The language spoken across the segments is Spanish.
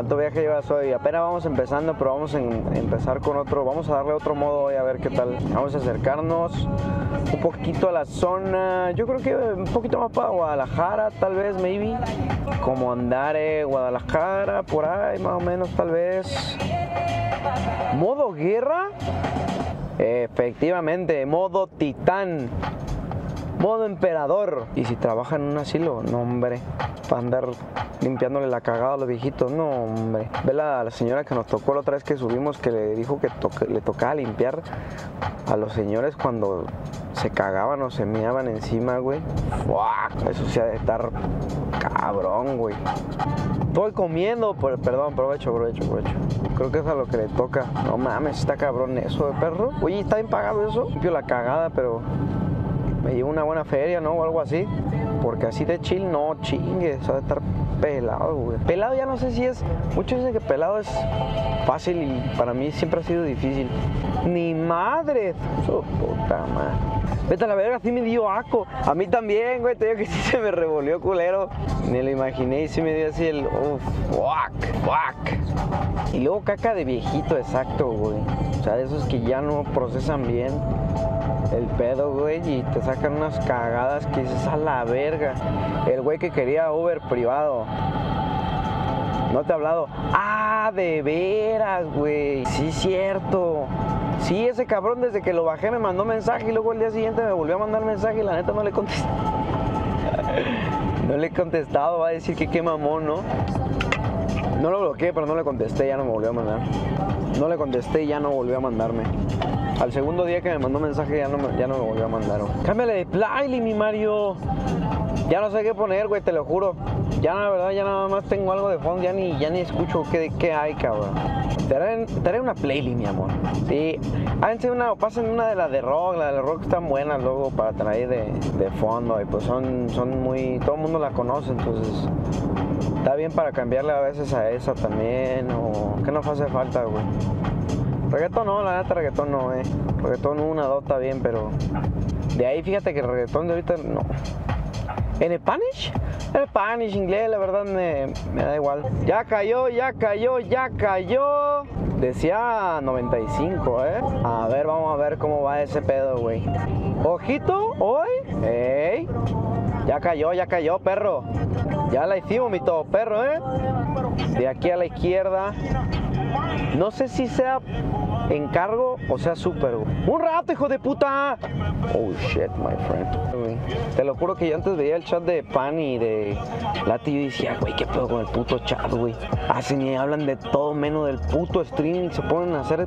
¿Cuánto viaje llevas hoy? Apenas vamos empezando, pero vamos a empezar con otro. Vamos a darle otro modo hoy a ver qué tal. Vamos a acercarnos un poquito a la zona. Yo creo que un poquito más para Guadalajara, tal vez, maybe. Como Andare, Guadalajara, por ahí más o menos, tal vez. ¿Modo guerra? Efectivamente, modo titán. Modo emperador. Y si trabaja en un asilo, no, hombre. Para andar limpiándole la cagada a los viejitos, no, hombre. Ve la, la señora que nos tocó la otra vez que subimos que le dijo que le tocaba limpiar a los señores cuando se cagaban o se meaban encima, güey. Eso sí ha de estar cabrón, güey. Estoy comiendo, perdón, aprovecho, aprovecho, aprovecho. Creo que es a lo que le toca. No mames, está cabrón eso de perro. Oye, ¿está bien pagado eso? Limpio la cagada, pero me llevo una buena feria, ¿no? O algo así. Porque así de chill, no chingue, eso de estar pelado, güey. Pelado ya no sé si es. Muchos dicen que pelado es fácil y para mí siempre ha sido difícil. Ni madre, su puta madre. Vete a la verga, sí me dio aco. A mí también, güey, te digo que sí se me revolvió culero. Ni lo imaginé y sí me dio así el. Uf, fuck, fuck. Y luego caca de viejito, exacto, güey. O sea, de esos que ya no procesan bien el pedo, güey, y te sacan unas cagadas que dices a la verga. El güey que quería Uber privado. No te he hablado. Ah, de veras, güey. Sí, cierto. Sí, ese cabrón desde que lo bajé me mandó mensaje y luego el día siguiente me volvió a mandar mensaje y la neta no le contesté. no le he contestado, va a decir que qué mamón, ¿no? No lo bloqueé, pero no le contesté, ya no me volvió a mandar. No le contesté y ya no volvió a mandarme. Al segundo día que me mandó mensaje ya no me, ya no me volvió a mandar. Cámbiale de playlist, mi Mario. Ya no sé qué poner, güey, te lo juro. Ya la verdad, ya nada más tengo algo de fondo, ya ni, ya ni escucho qué, qué hay, cabrón. Te haré, una playlist, mi amor. Sí, háganse una, pasen una de las de rock, las de rock están buenas luego para traer de, de fondo. Y pues son, son muy, todo el mundo la conoce, entonces está bien para cambiarle a veces a esa también, o que no hace falta, güey. Reggaetón no, la neta reggaetón no, eh. Reggaetón una, dos está bien, pero de ahí fíjate que el reggaetón de ahorita no. ¿En Spanish? En Spanish, inglés, la verdad me, me, da igual. Ya cayó, ya cayó, ya cayó. Decía 95, ¿eh? A ver, vamos a ver cómo va ese pedo, güey. Ojito, hoy. ¡Ey! Ya cayó, ya cayó, perro. Ya la hicimos, mi todo perro, ¿eh? De aquí a la izquierda. No sé si sea encargo o sea súper. ¡Un rato, hijo de puta! Oh shit, my friend. Te lo juro que yo antes veía el chat de Pan y de Lati y decía, güey, ¿qué pedo con el puto chat, güey? Hacen y hablan de todo menos del puto streaming. Se ponen a hacer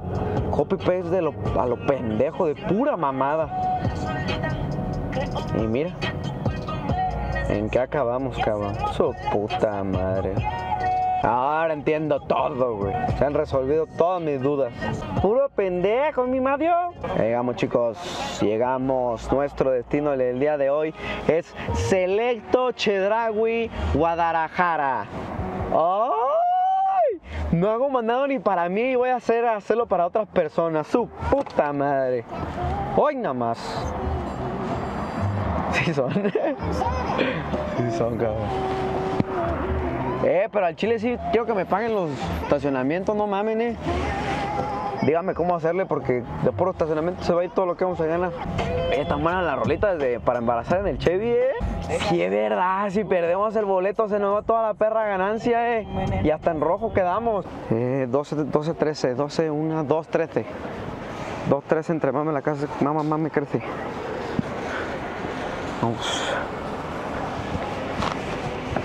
copy paste de lo, a lo pendejo, de pura mamada. Y mira, ¿en qué acabamos, cabrón? Su puta madre. Ahora entiendo todo, güey. Se han resolvido todas mis dudas. Puro pendejo, mi Mario. Llegamos, chicos. Llegamos. Nuestro destino del día de hoy es Selecto Chedragui, Guadalajara. ¡Ay! No hago mandado ni para mí y voy a hacer, hacerlo para otras personas. Su puta madre. Hoy nada más. Sí son. sí son, cabrón. Eh, pero al chile sí quiero que me paguen los estacionamientos, no mamen, eh. Dígame cómo hacerle porque de puro estacionamiento se va a ir todo lo que vamos a ganar. Eh, están buenas las rolitas de, para embarazar en el Chevy, eh. Sí, es verdad, si perdemos el boleto se nos va toda la perra ganancia, eh. Y hasta en rojo quedamos. Eh, 12, 12, 13, 12, 1, 2, 13. 2, 13 entre mamá en la casa, mamá, mamá me crece. Vamos.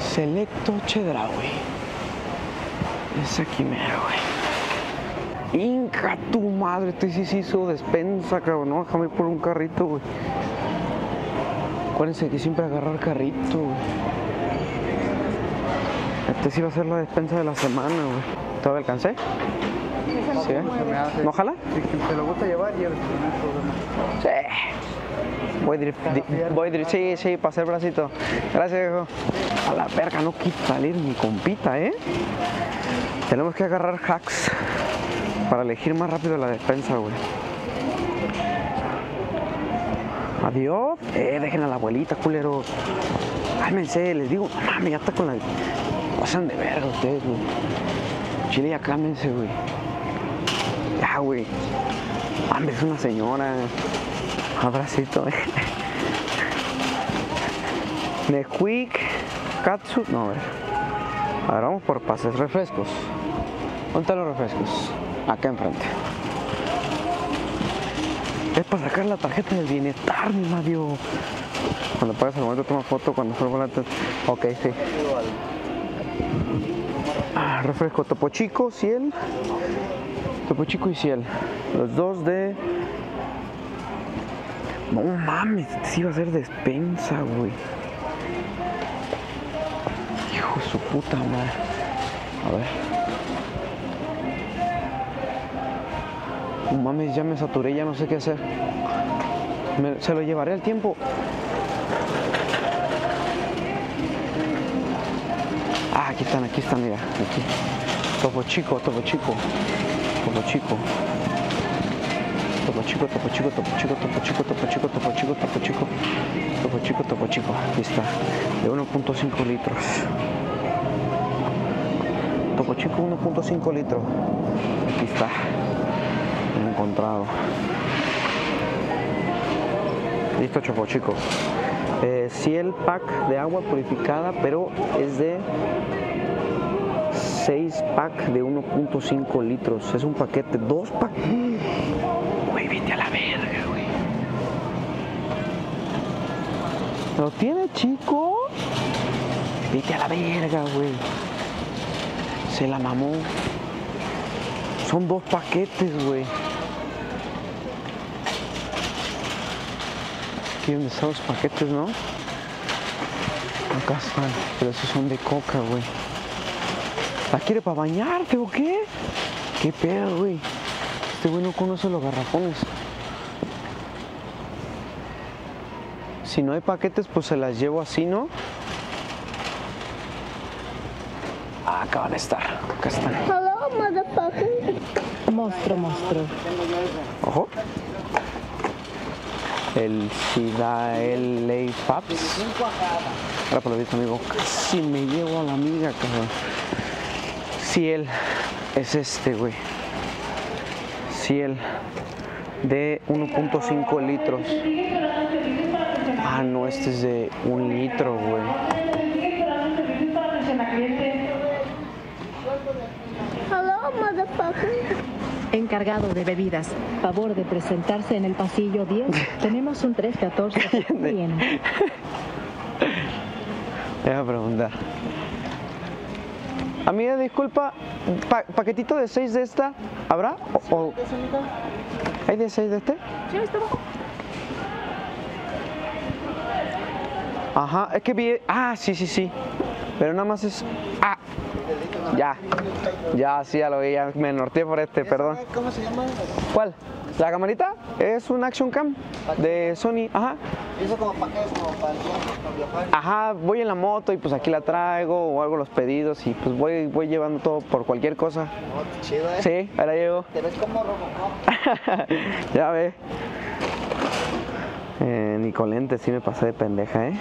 Selecto güey. Es aquí mero, güey. Inca tu madre, este sí se hizo despensa, cabrón. No, déjame ir por un carrito, güey. Acuérdense que siempre agarrar carrito, güey. Este sí va a ser la despensa de la semana, güey. ¿Todavía alcancé? ¿Sí? ¿No jala? Si te lo gusta llevar, Sí. Voy, voy, sí, sí, para hacer bracito. Gracias, hijo. A la verga, no quiso salir mi compita, ¿eh? Tenemos que agarrar hacks para elegir más rápido la defensa, güey. Adiós. Eh, dejen a la abuelita, culero. Álmense, les digo, mami, ya está con la. Pasan de verga ustedes, güey. Chile, ya cálmense, güey. Ya, güey. Hombre, es una señora. Abracito, eh. Katsu. No, a ver. A ver, vamos por pases. Refrescos. ¿Dónde los refrescos? Acá enfrente. Es para sacar la tarjeta del bienestar, mi Mario. Cuando pagas al momento toma foto, cuando fue el volante. Ok, sí. Ah, refresco Topo Chico, Ciel. Topo Chico y Ciel. Los dos de. No mames, sí iba a ser despensa, güey. Hijo de su puta madre. A ver. No mames, ya me saturé, ya no sé qué hacer. Me- se lo llevaré al tiempo. Ah, aquí están, aquí están, mira. Aquí. Topo chico, topo chico. Topo chico. Topo chico, topo chico, topo chico, topo chico, topo chico, topo chico, topo chico. Topo chico, topo chico. Aquí está. De 1.5 litros. Topo chico 1.5 litros. Aquí está. Lo he encontrado. Listo, Chopo Chico. Eh, Ciel pack de agua purificada, pero es de 6 pack de 1.5 litros. Es un paquete, dos pack. ¿Lo tiene chico? Vete a la verga, güey. Se la mamó. Son dos paquetes, güey. Aquí donde están los paquetes, ¿no? Acá están, pero esos son de coca, güey. ¿La quiere para bañarte o qué? ¿Qué pedo, güey? Este güey no conoce los garrafones. Si no hay paquetes, pues se las llevo así, ¿no? Ah, acá van a estar. Acá están. Hello, motherfucker. Monstruo, monstruo. Ojo. El SIDA, el Ley Paps. Ahora por lo visto, amigo, casi me llevo a la amiga, cabrón. Ciel es este, güey. Ciel de 1.5 litros. Ah, no, este es de un litro, güey. Hello, motherfucker. Encargado de bebidas. Favor de presentarse en el pasillo 10. Tenemos un 314. Bien. Voy a preguntar. Amiga, disculpa, pa- paquetito de 6 de esta, ¿habrá? O, o- ¿Hay de 6 de este? Ajá, es que vi. Ah, sí, sí, sí. Pero nada más es. Ah, ya. Ya, sí, ya lo vi, ya me norteé por este, perdón. ¿Cómo se llama? ¿Cuál? ¿La camarita? Es un Action Cam de Sony, ajá. ¿Eso como para qué? ¿Como para viajar? Ajá, voy en la moto y pues aquí la traigo o hago los pedidos y pues voy, voy llevando todo por cualquier cosa. No, chido, ¿eh? Sí, ahí la llevo. Te ves como Robocop. ya ve. Eh, ni con lentes sí me pasé de pendeja, ¿eh?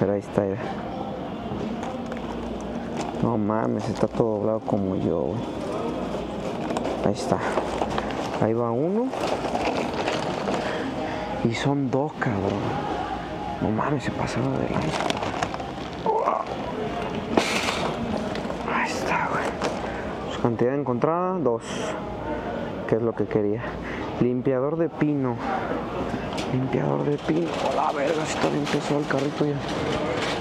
Pero ahí está. No mames, está todo doblado como yo. Ahí está. Ahí va uno. Y son dos, cabrón. No mames, se pasaron de lanza. Ahí está, güey. Su cantidad encontrada, dos. Que es lo que quería. Limpiador de pino. Limpiador de pino. Hola, verga, si está pesado el carrito ya.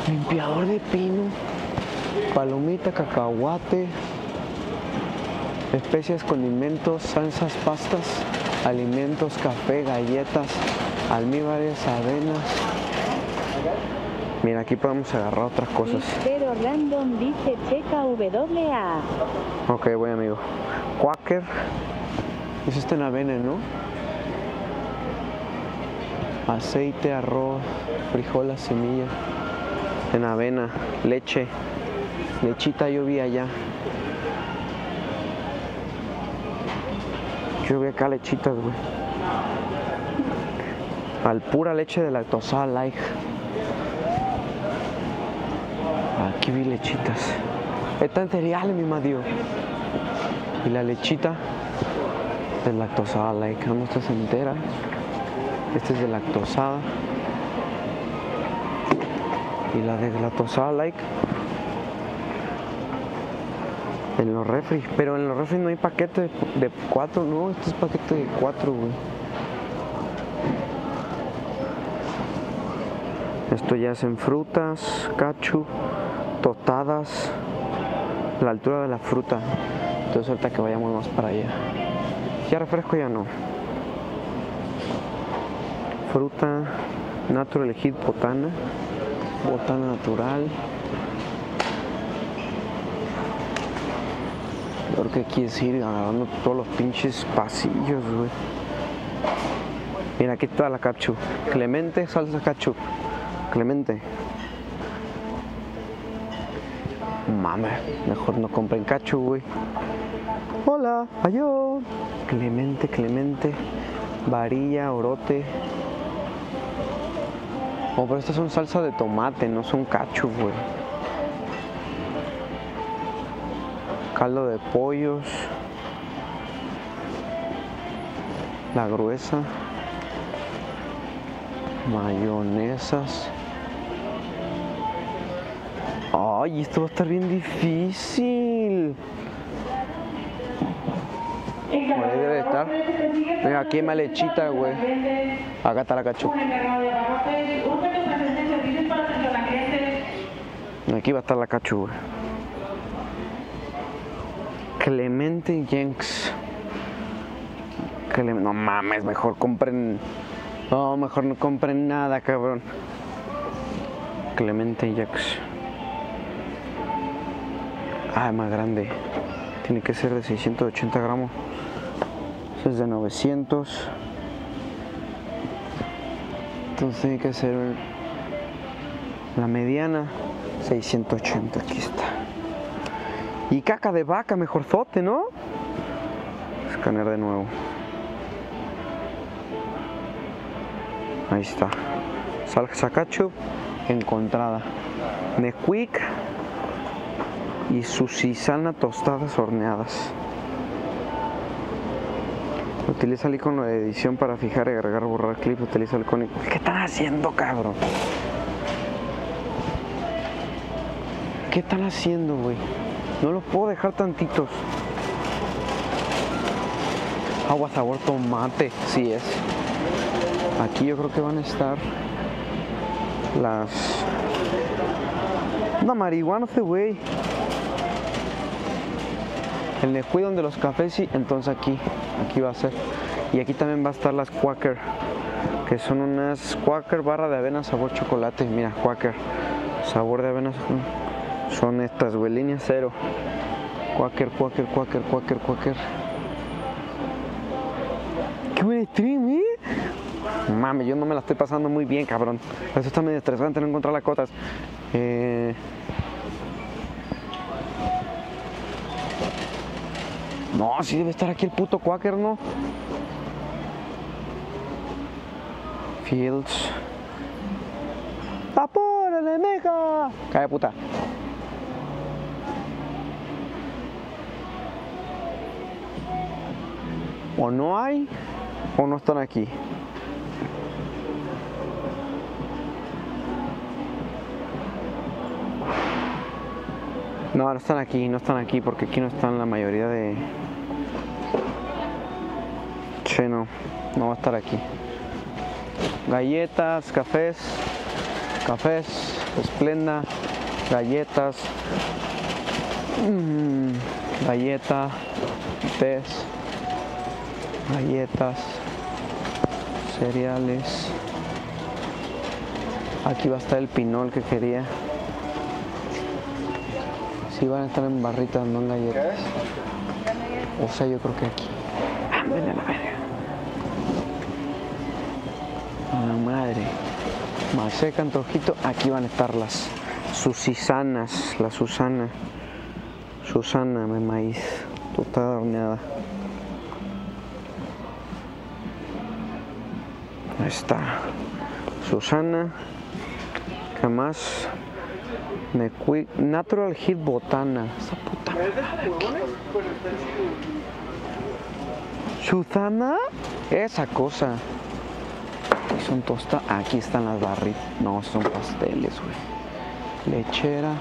Limpiador de pino. Palomita, cacahuate. Especias, condimentos, salsas, pastas, alimentos, café, galletas, almíbares, avenas. Mira, aquí podemos agarrar otras cosas. Pero random dice checa WA. Ok, voy amigo. Quaker. Es este en avena, ¿no? Aceite, arroz, frijoles, semillas. En avena, leche. Lechita yo vi allá. Yo vi acá lechitas, güey. Al pura leche de lactosa light. Aquí vi lechitas. Está en cereales, mi Madio. Y la lechita de lactosada, like, no estás entera. Este es de lactosada. Y la de lactosada, like. En los refri, pero en los refri no hay paquete de, de cuatro, no, este es paquete de cuatro, güey. Esto ya es en frutas, cachu, tostadas, la altura de la fruta. Entonces ahorita que vayamos más para allá. Ya refresco ya no. Fruta, natural hit botana, botana natural. Creo que aquí es ir agarrando todos los pinches pasillos, güey. Mira, aquí está la cachu. Clemente, salsa cachu. Clemente. Mames, mejor no compren cachu, güey. Hola, ayo. Clemente, Clemente. Varilla, orote. Oh, pero estas son salsa de tomate, no son cachu, güey. Caldo de pollos. La gruesa. Mayonesas. Ay, esto va a estar bien difícil. Por Mira, aquí hay más lechita, güey. Acá está la cachu. Aquí va a estar la cachu, güey. Clemente Jenks. No mames, mejor compren. No, mejor no compren nada, cabrón. Clemente Jenks. Ah, es más grande. Tiene que ser de 680 gramos. Es de 900. Entonces tiene que ser la mediana 680. Aquí está. Y caca de vaca, mejorzote, ¿no? Escanear de nuevo. Ahí está. Salsa ketchup encontrada. Nesquik y Susisana tostadas horneadas. Utiliza el icono de edición para fijar y agregar borrar clip. Utiliza el icono. ¿Qué están haciendo, cabrón? ¿Qué están haciendo, güey? No los puedo dejar tantitos. Agua sabor tomate, sí es. Aquí yo creo que van a estar las... No, marihuana ese güey. El Nesquik donde los cafés sí, entonces aquí, aquí va a ser. Y aquí también va a estar las Quaker, que son unas Quaker barra de avena sabor chocolate. Mira, Quaker, sabor de avena. Son estas, güey, línea cero. Quaker, Quaker, Quaker, Quaker, Quaker. Qué buen stream, ¿eh? Mame, yo no me la estoy pasando muy bien, cabrón. Eso está medio estresante no encontrar las cotas. Eh... No, sí debe estar aquí el puto Quaker, ¿no? Fields. ¡Apúrale, meja! Calla puta. O no hay, o no están aquí. No, no están aquí, no están aquí, porque aquí no están la mayoría de... Che, no, no va a estar aquí. Galletas, cafés, cafés, esplenda, galletas, mm, galleta, tés, galletas, cereales. Aquí va a estar el pinol que quería. Sí, van a estar en barritas, no en galletas. O sea, yo creo que aquí. Ándale a la verga. A la madre. Maseca, antojito. Aquí van a estar las Susisanas. La Susana. Susana de maíz. Toda horneada. Ahí está. Susana. ¿Qué más? Nesquik Natural Heat Botana. Esa puta. Susana, esa cosa. Son tosta. Aquí están las barritas. No, son pasteles, güey. Lechera,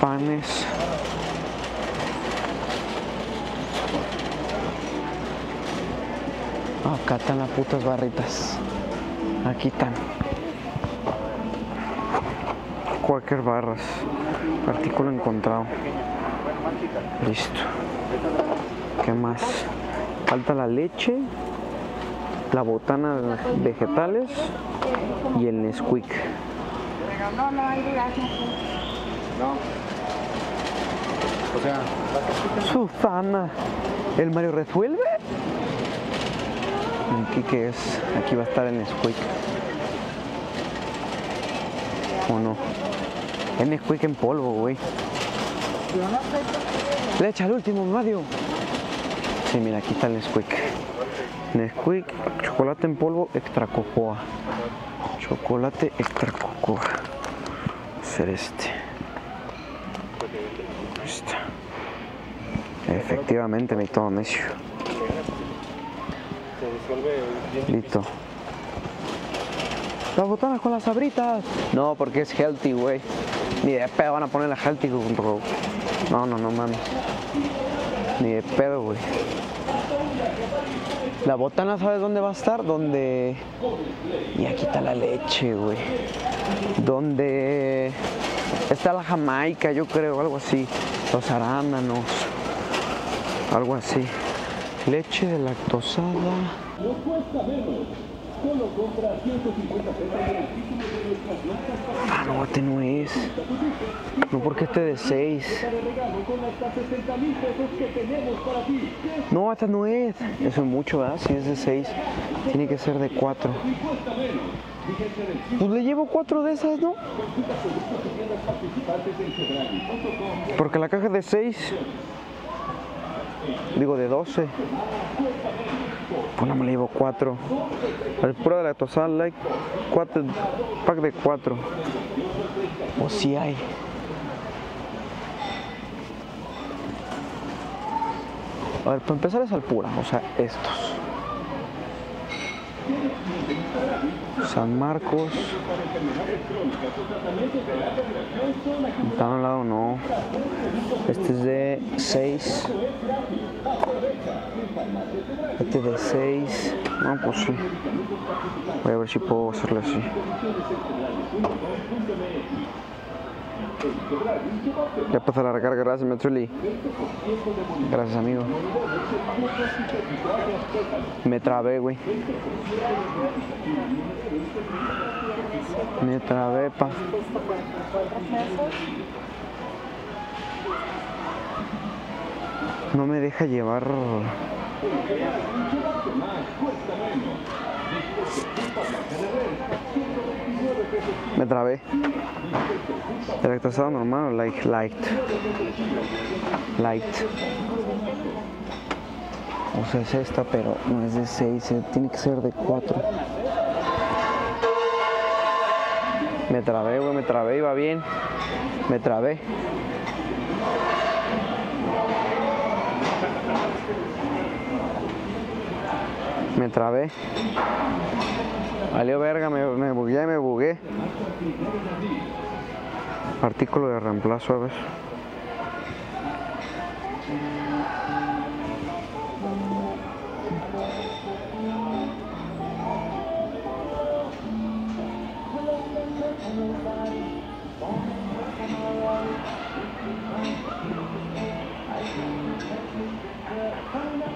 panes. Acá están las putas barritas. Aquí están. Quaker barras. Artículo encontrado. Listo. ¿Qué más? Falta la leche, la botana vegetales y el Nesquik. O sea, Susana, ¿el Mario resuelve? Aquí que es, aquí va a estar el Nesquik. ¿O no? El Nesquik en polvo, güey. Le echa el último, Mario. Sí, mira, aquí está el Nesquik. Nesquik, chocolate en polvo, extra cocoa. Chocolate extra cocoa. Ser este. Efectivamente, me todo necio. Listo. Las botanas con las sabritas. No, porque es healthy, güey. Ni de pedo van a poner la healthy junto. No, no, no mames. Ni de pedo, güey. La botana, ¿sabes dónde va a estar? Donde. Y aquí está la leche, güey. Donde. Está la jamaica, yo creo, algo así. Los arándanos. Algo así. Leche de lactosada. Ah, no, este no es. No, porque este de 6. No, esta no es. Eso es mucho, ¿verdad? Si es de 6. Tiene que ser de 4. Pues le llevo 4 de esas, ¿no? Porque la caja de 6. Digo, de 12. Pues no me le llevo 4. El pura de la tosada like 4. Pack de 4. O si hay. A ver, para empezar es al pura, o sea, estos. San Marcos. Está al lado no. Este es de 6. Este es de 6. No, pues sí. Voy a ver si puedo hacerle así. Ya pasó la recarga, gracias, Metruli. Gracias, amigo. Me trabé, güey. Me trabé, pa. No me deja llevar. Me trabé. ¿Electrosado normal o light? Light. Light. O sea, es esta, pero no es de 6, tiene que ser de 4. Me trabé, güey, me trabé, iba bien. Me trabé. Me trabé. Valió verga, me, me bugué, me bugué. Artículo de reemplazo, a ver.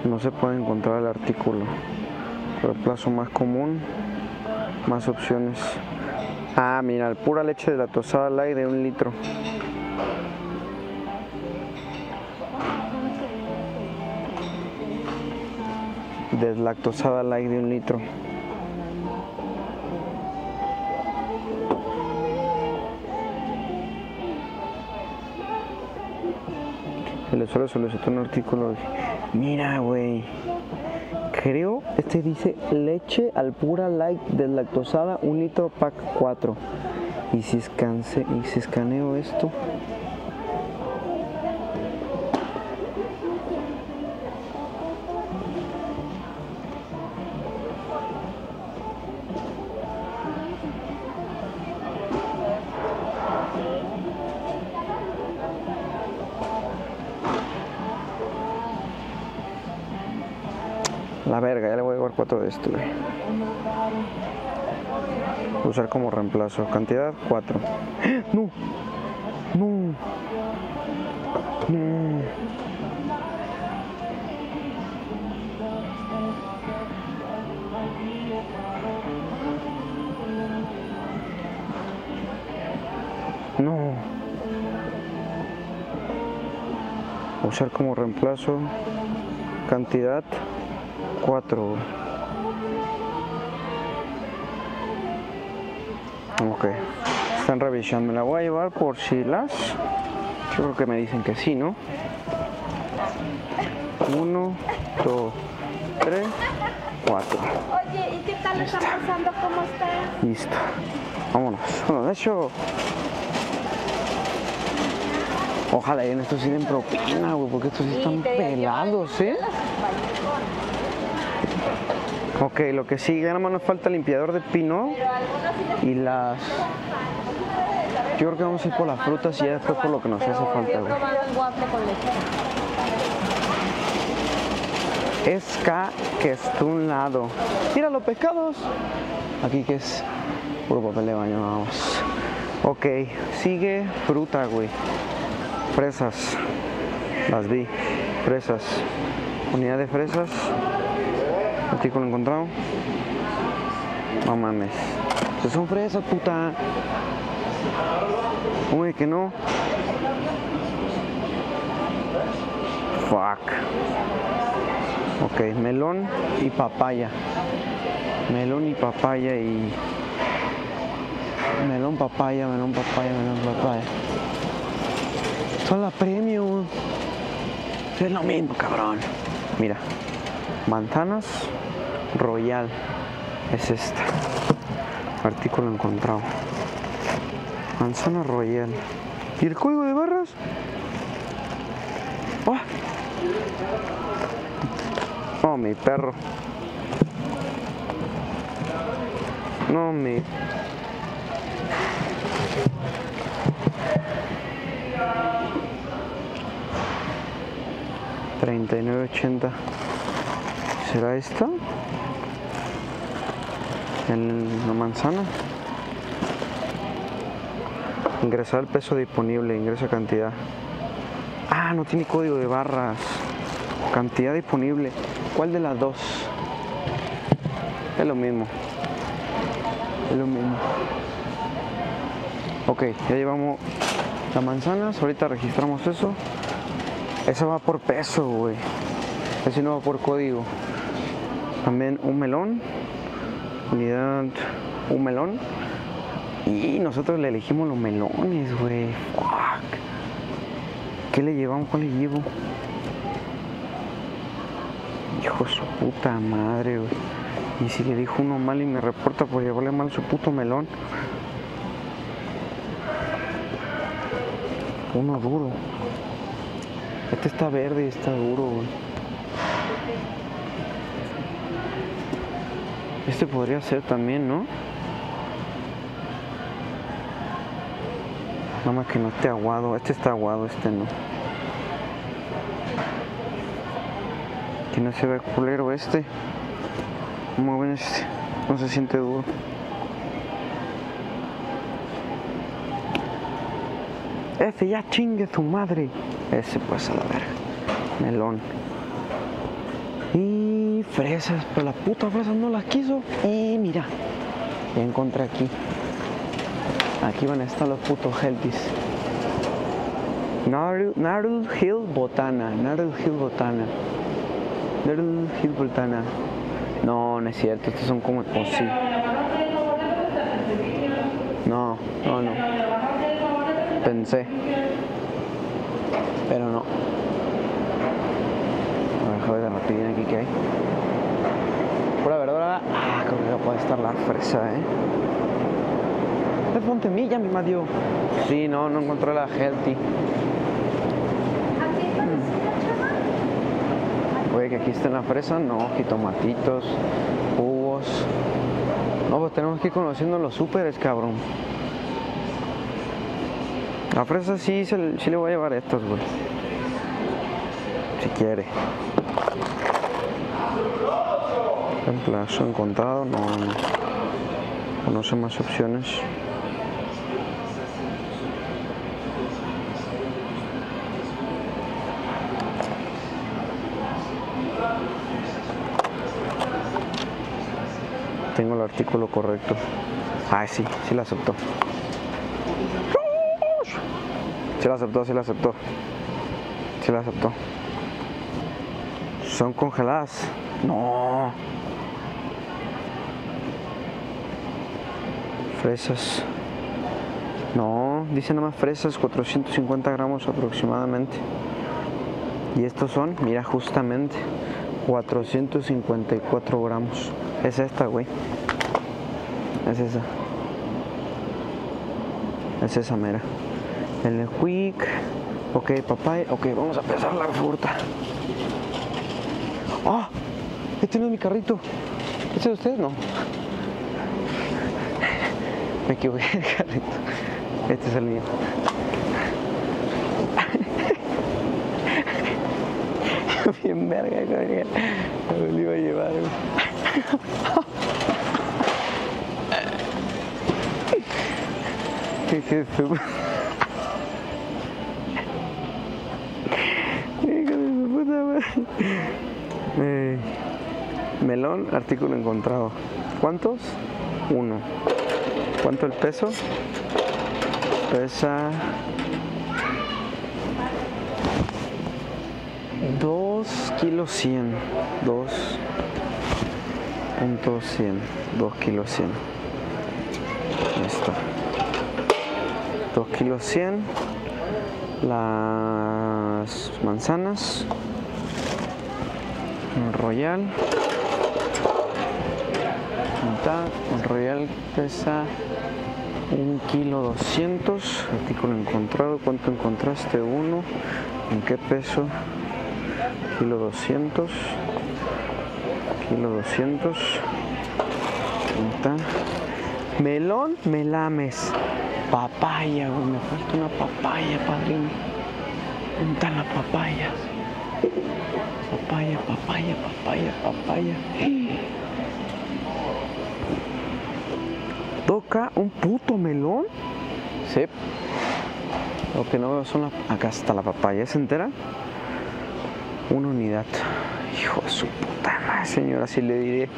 No se puede encontrar el artículo. Reemplazo más común, más opciones. Ah, mira, pura leche de la tosada light de un litro. Deslactosada light de un litro. El usuario solicitó un artículo. Mira, güey. Creo, este dice leche al pura light deslactosada, un litro pack 4. Y si, escanse, y si escaneo esto. Usar como reemplazo. Cantidad 4. No. No. No. No. Usar como reemplazo. Cantidad 4. Ok. Están revisando. Me la voy a llevar por si las. Yo creo que me dicen que sí, ¿no? Uno, dos, tres, cuatro. Oye, ¿y qué tal está pasando? ¿Cómo estás? Listo. Vámonos. Bueno, de hecho. Ojalá y en estos sí den propina, güey, porque estos sí están pelados, ¿eh? Ok, lo que sigue, nada más nos falta el limpiador de pino y las... Yo creo que vamos a ir por las frutas y ya después por lo que nos hace falta, güey. Esca que está un lado. Mira los pescados. Aquí que es puro papel de baño, vamos. Ok, sigue fruta, güey. Fresas. Las vi. Fresas. Unidad de fresas. Artículo encontrado. No mames. Pues son fresas, puta. Uy, que no. Fuck. Ok, melón y papaya. Melón y papaya y. Melón, papaya, melón, papaya, melón, papaya. Son la premium. Es lo mismo, cabrón. Mira. Manzanas Royal. Es esta. Artículo encontrado. Manzana Royal. ¿Y el código de barras? ¡Oh! Oh, mi perro. No, mi. Treinta y nueve ochenta. ¿Será esta? En la manzana. Ingresar el peso disponible, ingresa cantidad. Ah, no tiene código de barras. Cantidad disponible. ¿Cuál de las dos? Es lo mismo. Es lo mismo. Ok, ya llevamos las manzanas. Ahorita registramos eso. Esa va por peso, güey. Ese no va por código. También un melón. Unidad. Un melón. Y nosotros le elegimos los melones, güey. ¿Qué le llevamos? ¿Cuál le llevo? Hijo su puta madre, güey. Y si le dijo uno mal y me reporta por llevarle mal su puto melón. Uno duro. Este está verde está duro, güey. Este podría ser también, ¿no? Nada más que no esté aguado. Este está aguado, este no. Que no se ve culero este. Muy bueno este. No se siente duro. Ese ya chingue su madre. Ese pues a la verga. Melón. Fresas, pero la puta fresa no las quiso. Y mira, ya encontré aquí. Aquí van a estar los putos healthies. Narul Hill Botana. Narul Hill Botana. Narul Hill Botana. No, no es cierto. Estos son como. Oh, sí. No, no, no. Pensé. Pero no. De rapidín aquí que hay. Pura verdura. Ah, creo que puede estar la fresa, eh. Ve, ponte milla, mi Mario. Sí, no, no encontré la healthy. Oye, que aquí está la fresa, no, jitomatitos, jugos. No, pues tenemos que ir conociendo los súperes, cabrón. La fresa sí, sí le voy a llevar estos, güey. Si quiere. Reemplazo encontrado, no, no. Conoce más opciones. Tengo el artículo correcto. Ah, sí, sí lo aceptó. Sí lo aceptó, sí lo aceptó. Sí lo aceptó. Son congeladas. No. Fresas. No, dice nada más fresas, 450 gramos aproximadamente. Y estos son, mira, justamente 454 gramos. Es esta, güey. Es esa. Es esa mera. El quick. Ok, papaya. Ok, vamos a pesar la fruta. ¡Ah! Este no es mi carrito. ¿Este es de ustedes? No. Me equivoqué. Este es el mío. Bien verga, güey. Me lo iba a llevar. ¿Qué es madre. Eh, melón, artículo encontrado. ¿Cuántos? Uno. ¿Cuánto el peso? Pesa 2 kilos 100. 2 punto 100. 2 kilos 100. Listo. 2 kilos 100. Las manzanas. Un royal. Un royal pesa 1 kilo 200. Artículo encontrado. ¿Cuánto encontraste? Uno. ¿En qué peso? Kilo 200. Kilo 200. Mitad. Melón, melames. Papaya. Me falta una papaya, padrino. ¿Dónde están las papayas? Papaya, papaya, papaya, papaya. ¿Toca un puto melón? Sí. Lo que no veo son las... Acá está la papaya. ¿Es entera? Una unidad. Hijo de su puta madre, señora. Si le diré...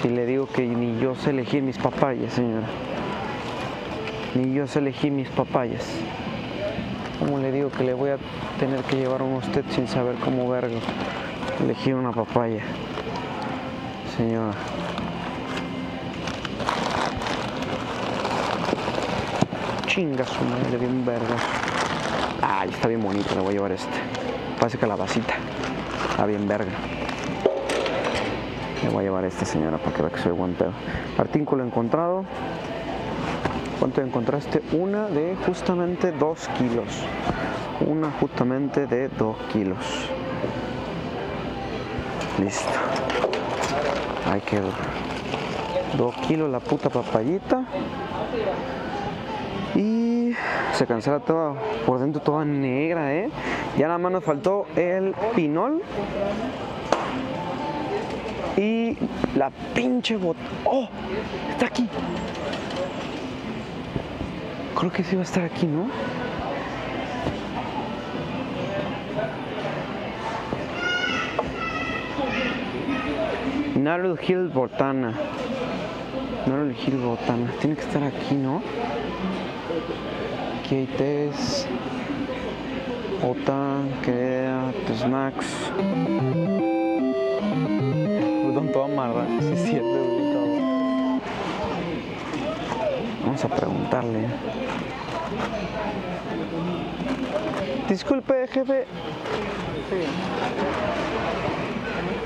Si le digo que ni yo sé elegir mis papayas, señora. Ni yo sé elegir mis papayas. ¿Cómo le digo que le voy a tener que llevar a usted sin saber cómo vergo elegir una papaya? Señora. Chinga su madre, bien verga. Ay, está bien bonito, le voy a llevar este. Parece calabacita. Está bien verga. Le voy a llevar este señora para que vea que soy buen pedo. Artículo encontrado. ¿Cuánto encontraste? Una de justamente 2 kilos. Una justamente de 2 kilos. Listo. Ahí quedó. 2 kilos la puta papayita. Se cancela toda, por dentro toda negra, ¿eh? Ya nada más faltó el pinol. Y la pinche bot... ¡Oh! Está aquí. Creo que sí va a estar aquí, ¿no? Narrow Hill Botana. Narrow Hill Botana. Tiene que estar aquí, ¿no? Aquí hay tés. Ota, queda, snacks. Perdón, es cierto, güey, todo. Vamos a preguntarle. Disculpe, jefe.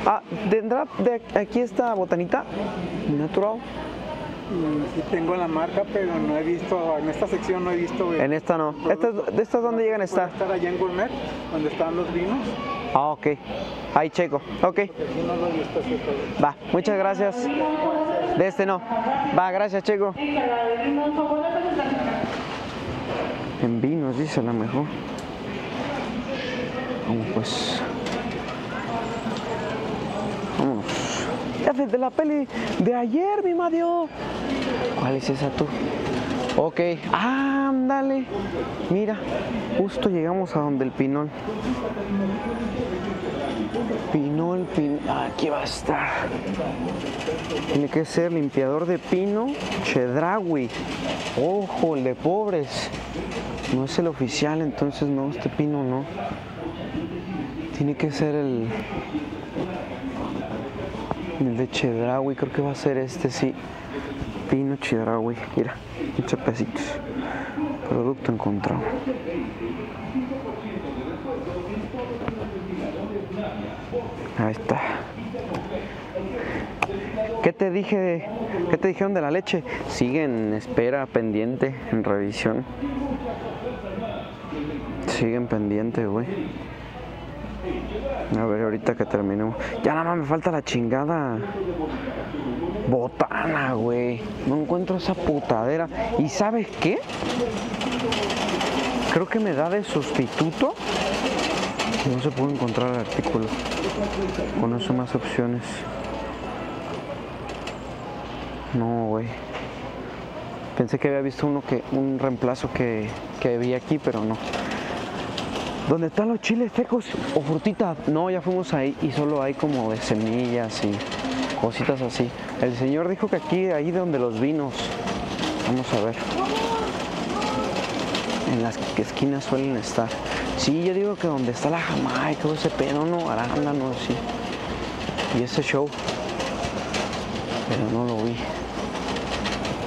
Ah, ¿tendrá de aquí esta botanita? Natural. Sí tengo la marca, pero no he visto, en esta sección no he visto. En esta no. ¿Estas, ¿De estas dónde llegan a estar? estar allá en Gourmet, donde están los vinos. Ah, ok. Ahí checo. Ok. No lo he visto. Va, muchas gracias. De este no. Va, gracias, Checo. En vinos, dice la mejor. Vamos pues. Ya desde la peli de ayer, mi Mario. ¿Cuál es esa tú? Ok. Ándale. Mira, justo llegamos a donde el pinol. Pinol, pin... Aquí va a estar. Tiene que ser limpiador de pino Chedraui. Ojo, el de pobres. No es el oficial, entonces no, este pino no. Tiene que ser el. El de Chedraui, creo que va a ser este, sí. Pino Chedraui. Mira, 15 pesitos. Producto encontrado. Ahí está. ¿Qué te dije? ¿Qué te dijeron de la leche? Sigue en espera, pendiente, en revisión. Siguen pendiente, güey. A ver, ahorita que terminemos. Ya nada más me falta la chingada. Botana, güey. No encuentro esa putadera. ¿Y sabes qué? Creo que me da de sustituto. No se puede encontrar el artículo. Con eso más opciones. No, güey. Pensé que había visto uno que un reemplazo que, que vi aquí, pero no. ¿Dónde están los chiles secos o frutitas? No, ya fuimos ahí y solo hay como de semillas y cositas así. El señor dijo que aquí, ahí donde los vinos. Vamos a ver. En las esquinas suelen estar. Sí, yo digo que donde está la jamaica o ese pedo, no, arándanos, sí. Y ese show. Pero no lo vi.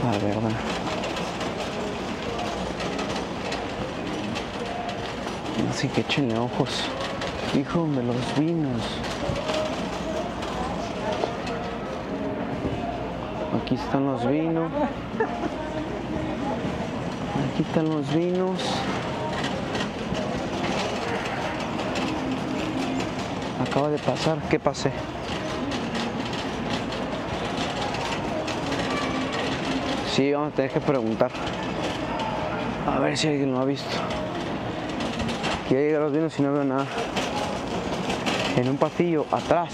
La verdad. Así que échenle ojos. Hijo de los vinos. Aquí están los vinos. Aquí están los vinos. Acaba de pasar. ¿Qué pasé? Sí, vamos a tener que preguntar. A ver si alguien lo ha visto. Aquí llegar los vinos y no veo nada. En un pasillo atrás.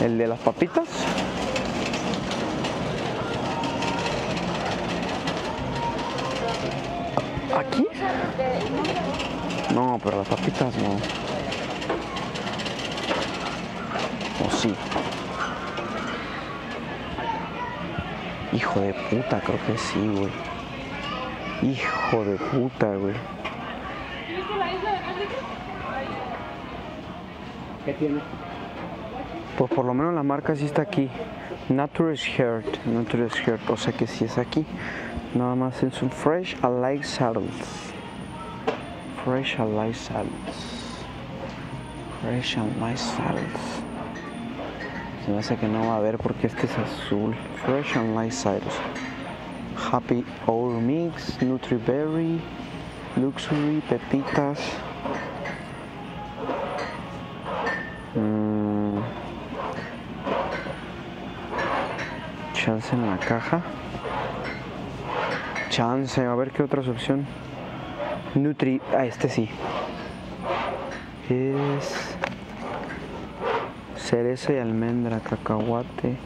El de las papitas. ¿Aquí? No, pero las papitas no. ¿O sí? Hijo de puta, creo que sí, güey. Hijo de puta, güey. ¿Qué tiene? Pues por lo menos la marca sí está aquí. Natural's Heart. Natural's Heart. O sea que sí es aquí. Nada más es un Fresh Alive Saddles. Fresh Alive Saddles. Fresh Alive Saddles. Se me hace que no va a ver porque este es azul. Fresh Alive Saddles. Happy Hour Mix. Nutriberry. Luxury. Pepitas. Mm. Chance en la caja. Chance, a ver qué otras opción. Nutri, ah, este sí. Es cereza y almendra, cacahuate.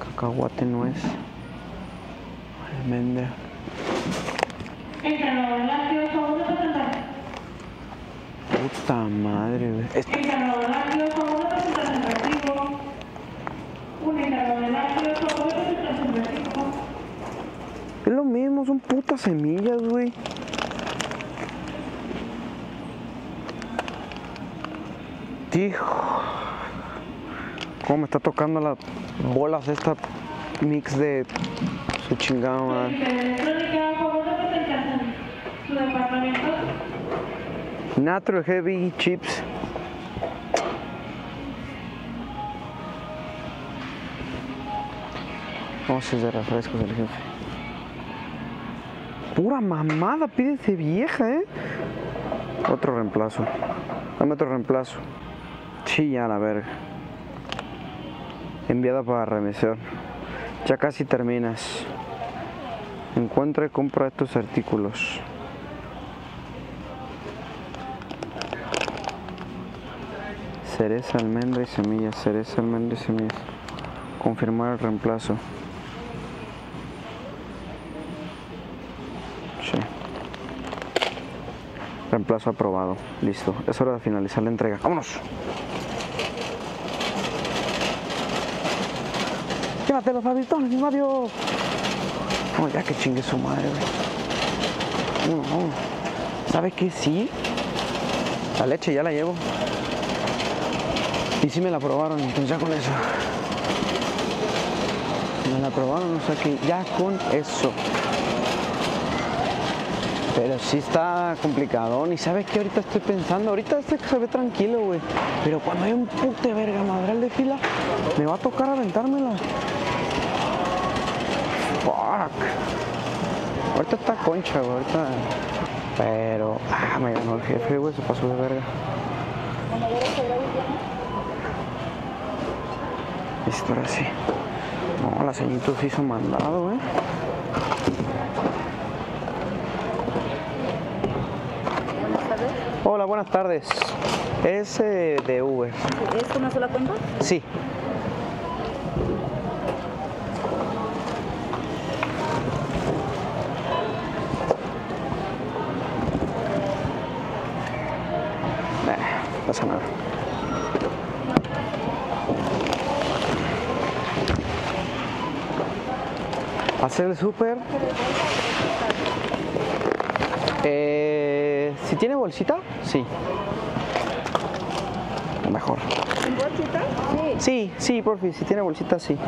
Cacahuate no es. Almendra. Puta madre, güey. Este- Es lo mismo, son putas semillas, güey. Hijo. ¿Cómo me está tocando las bolas esta mix de Natural Heavy Chips. No, si es de refrescos el jefe. Pura mamada, pídese vieja, ¿eh? Otro reemplazo. Dame otro reemplazo. Sí, ya verga. Enviada para remisión. Ya casi terminas. Encuentra y compra estos artículos. Cereza, almendra y semillas. Cereza, almendra y semillas. Confirmar el reemplazo. Sí. Reemplazo aprobado. Listo. Es hora de finalizar la entrega. ¡Vámonos! Llévate los favitones, mi Mario. No, ya que chingue su madre, güey. No. ¿Sabe qué? Sí. La leche ya la llevo. Y sí me la probaron, entonces ya con eso. Me la probaron, o sea que ya con eso. Pero sí está complicado. Y sabes qué ahorita estoy pensando, ahorita este se ve tranquilo, güey. Pero cuando hay un pute verga madral de fila, me va a tocar aventármela. Fuck. Ahorita está concha, güey. Ahorita. Pero. Ah, me ganó el jefe, güey. Se pasó de verga. Listo, ahora sí. No, la ceñito se hizo mandado, güey. Hola, buenas tardes. Es eh, de Uber. ¿Es una sola cuenta? Sí. Nah, pasa nada. Hacer el súper. Eh, si tiene bolsita, sí. Mejor. ¿En bolsita? Sí. Sí, sí, porfi, si tiene bolsita, sí.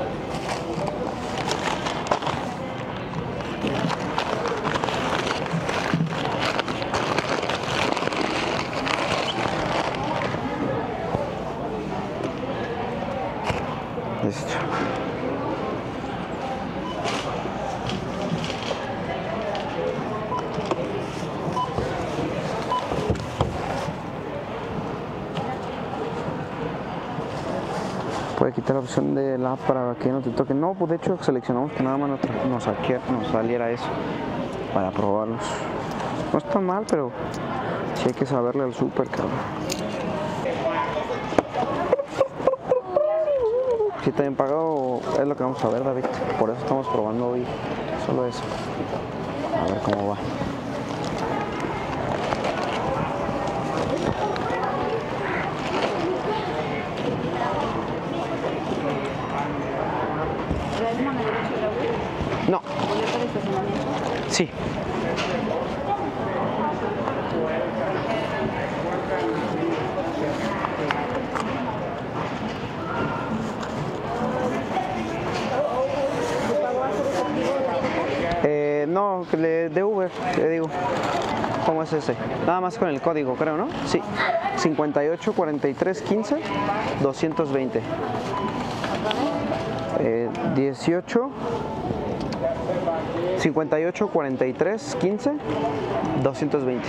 Listo. puede quitar la opción de que no te toque. No, pues de hecho seleccionamos que nada más nos, saliera eso para probarlos. No está mal, pero sí hay que saberle al super, cabrón. Si te han pagado es lo que vamos a ver, David. Por eso estamos probando hoy solo eso. A ver cómo va. ¿Traes mano derecha de la web? No, ¿Boleta de estacionamiento? sí. ¿Tu pago va a ser efectivo de tarjeta? Eh, no, de Uber, le digo. ¿Cómo es ese? Nada más con el código, creo, ¿no? Sí. 58 43 15 220. Eh, 18 58 43 15 220.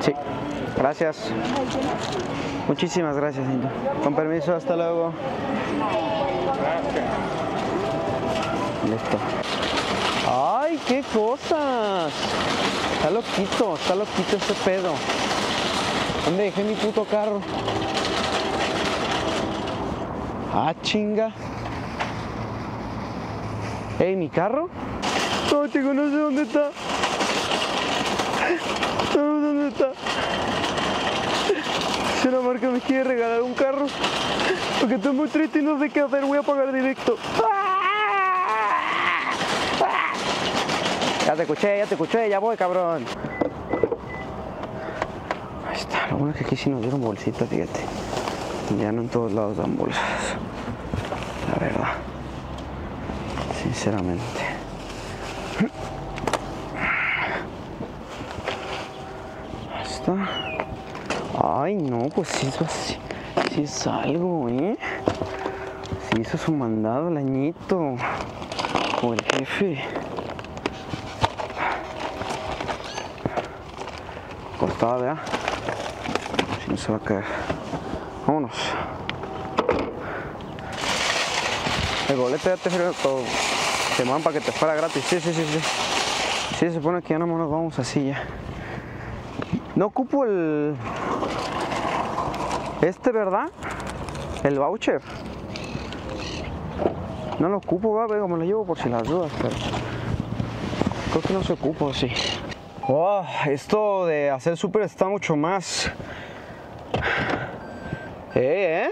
Sí. Gracias. Muchísimas gracias, señor. Con permiso, hasta luego. Listo. ¡Ay, qué cosas! Está loquito, está loquito este pedo. ¿Dónde dejé mi puto carro? Ah, chinga. ¿Ey, mi carro? No, chico, no sé dónde está. No sé dónde está. Si una marca me quiere regalar un carro, porque estoy muy triste y no sé qué hacer, voy a pagar directo. Ya te escuché, ya te escuché, ya voy, cabrón. Lo bueno es que aquí sí nos dieron bolsitas, fíjate. Ya no en todos lados dan bolsas. La verdad. Sinceramente. Ahí está. Ay, no, pues sí es, así- sí es algo, ¿eh? Sí hizo su mandado el añito. O el jefe. Costaba, ¿verdad? No se va a caer. Vámonos. El boleto ya te. Te mandan para que te fuera gratis. Sí, sí, sí, sí. Sí, se supone que ya no nos vamos así ya. No ocupo el. Este, ¿verdad? El voucher. No lo ocupo, va, me lo llevo por si las dudas, pero. Creo que no se ocupa, sí. Oh, esto de hacer súper está mucho más. Eh, eh.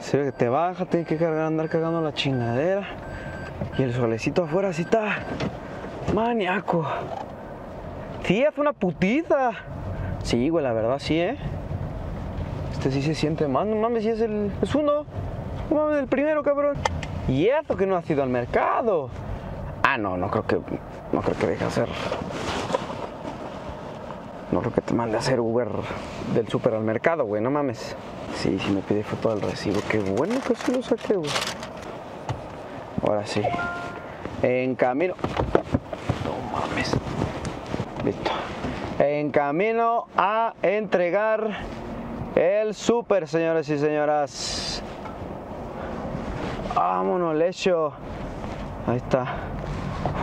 Se ve que te baja, tienes que cargar, andar cagando la chingadera. Y el solecito afuera sí está. Maniaco. Sí, es una putita. Sí, güey, la verdad sí, ¿eh? Este sí se siente más. No mames, si es el. Es uno. No mames, el primero, cabrón. Y eso que no has ido al mercado. Ah, no, no creo que. No creo que deje hacer. No creo que te mande a hacer Uber del súper al mercado, güey, no mames. Sí, sí me pide foto del recibo. Qué bueno que sí lo saqué, güey. Ahora sí. En camino. No mames. Listo. En camino a entregar el súper, señores y señoras. Vámonos, lecho. Ahí está.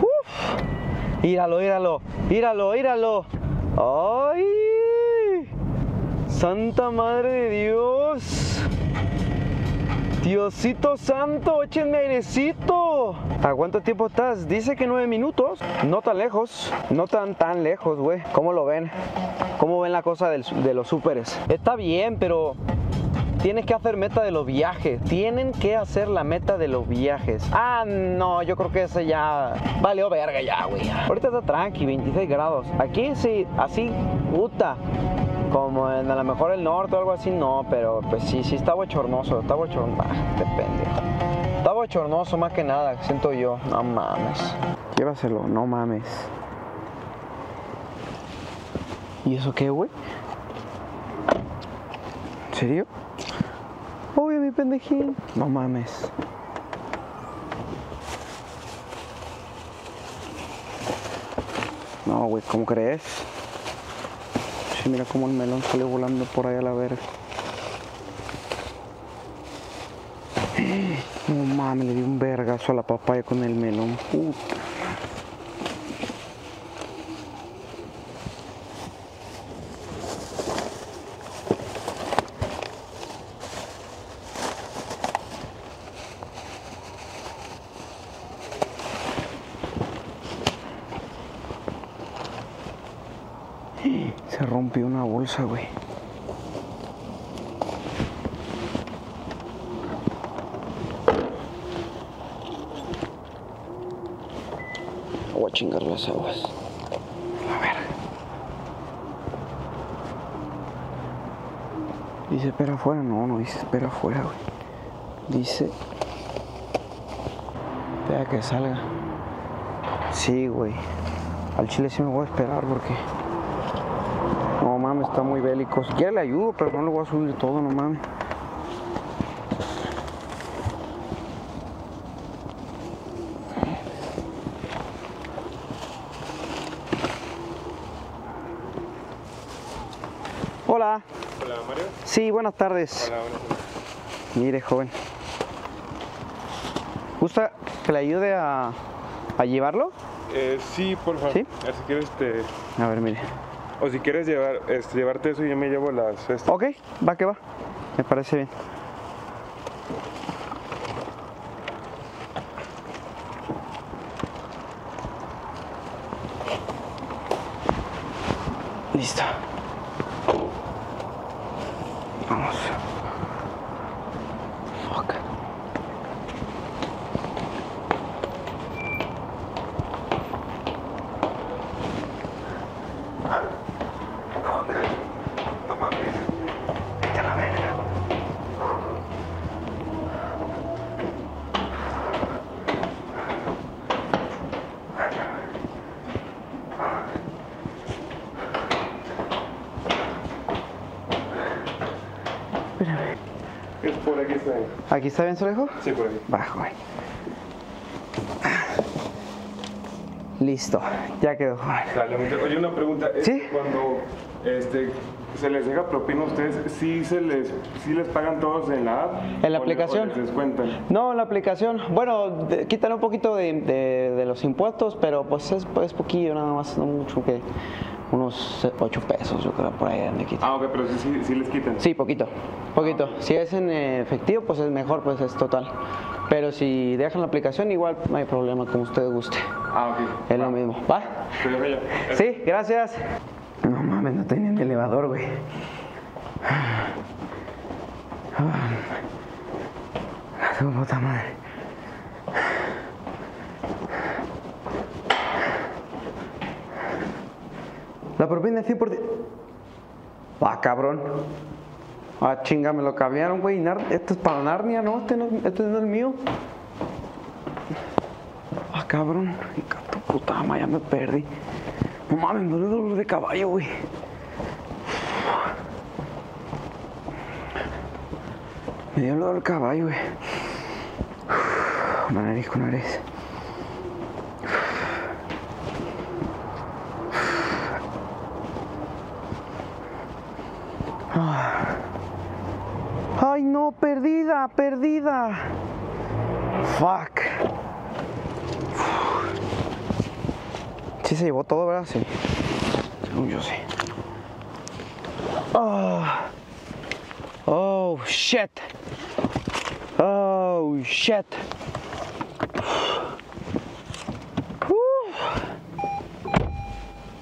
Uf. Íralo, íralo, íralo, íralo. ¡Ay! ¡Santa Madre de Dios! Diosito Santo, échenme airecito. ¿A cuánto tiempo estás? Dice que nueve minutos. No tan lejos. No tan tan lejos, güey. ¿Cómo lo ven? ¿Cómo ven la cosa de los súperes? Está bien, pero Tienes que hacer meta de los viajes. Tienen que hacer la meta de los viajes. Ah, no, yo creo que ese ya valió verga ya, güey. Ahorita está tranqui, 26 grados. Aquí sí, así, puta. Como en a lo mejor el norte o algo así, no, pero pues sí, sí está bochornoso. Está bochornoso. Ah, depende. Está bochornoso más que nada, siento yo. No mames. Llévaselo, no mames. ¿Y eso qué, güey? ¿En serio? Obvio, mi pendejín. No mames. No, güey, ¿cómo crees? Sí, mira cómo el melón sale volando por ahí a la verga. No mames, le di un vergazo a la papaya con el melón. Se rompió bolsa, güey. Voy a chingar las aguas. A ver. Dice espera afuera. No, no dice espera afuera, güey. Dice. Espera que salga. Sí, güey. Al chile sí me voy a esperar porque. No mames, está muy bélico. Si quiere le ayudo, pero no le voy a subir todo, no mames. Hola. Hola, Mario. Sí, buenas tardes. Hola, buenas tardes. Mire, joven. ¿Gusta que le ayude a, a llevarlo? Eh, sí, por favor. ¿Sí? A ver, si quieres, este, A ver, mire. O si quieres llevar, este, llevarte eso, yo me llevo las. Este. Ok, va que va. Me parece bien. Listo. Vamos. Fuck. Fuck. No mames. Vete a la verga. ¿Aquí está bien, dejo? Sí, por ahí. Va, joven. Listo, ya quedó. Dale. Oye, una pregunta. ¿es Sí. Cuando este, se les deja propina a ustedes, ¿sí, se les, ¿sí les pagan todos en la app? En la ¿O le- aplicación. les? No, la aplicación, bueno, de- quitan un poquito de, de- de los impuestos, pero pues es, es poquillo nada más, no mucho que unos 8 pesos, yo creo, por ahí donde quitan. Ah, ok, pero sí, sí, sí les quitan. Sí, poquito, poquito. Si es en efectivo, pues es mejor, pues es total. Pero si dejan la aplicación, igual no hay problema, como usted guste. Ah, ok. Es lo mismo, ¿va? Sí, gracias. No mames, no tenía ni elevador, güey. Ah, su puta madre. La propina es 100%. Ah, cabrón. Ah, chinga, me lo cambiaron, güey. Esto es para Narnia, ¿no? Este no, este no es el mío. Ah, cabrón. Tu puta madre, ya me perdí. No mames, me duele dolor de caballo, güey. Me dio dolor de caballo, güey. Con nariz, con nariz. Ay, no, perdida, perdida. Fuck. Sí se llevó todo, ¿verdad? Sí. Yo sí. Oh. Oh, shit. Oh, shit. Uh.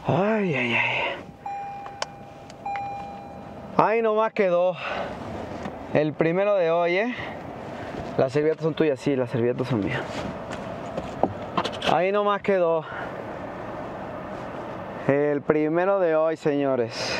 Ay, ay, ay. Ahí nomás quedó. El primero de hoy, ¿eh? Las servilletas son tuyas, sí, las servilletas son mías. Ahí nomás quedó. El primero de hoy, señores.